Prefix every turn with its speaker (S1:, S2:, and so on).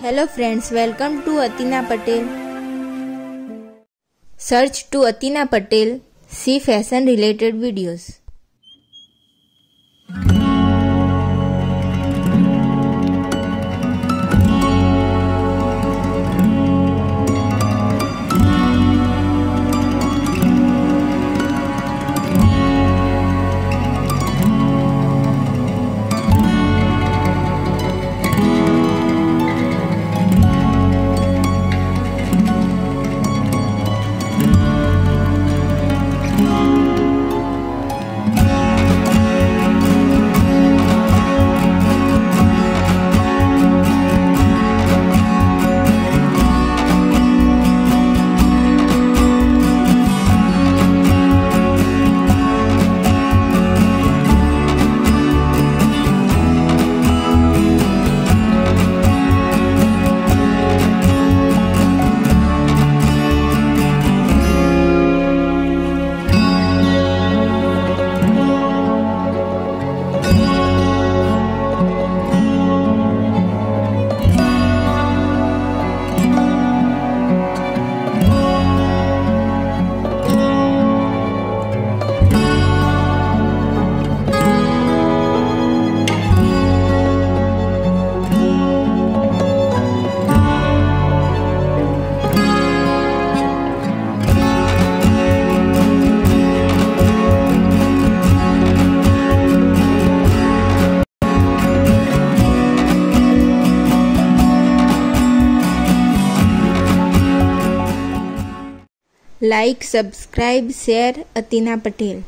S1: Hello friends, welcome to Atina Patel. Search to Atina Patel, see fashion related videos. Like subscribe share Atina Patel.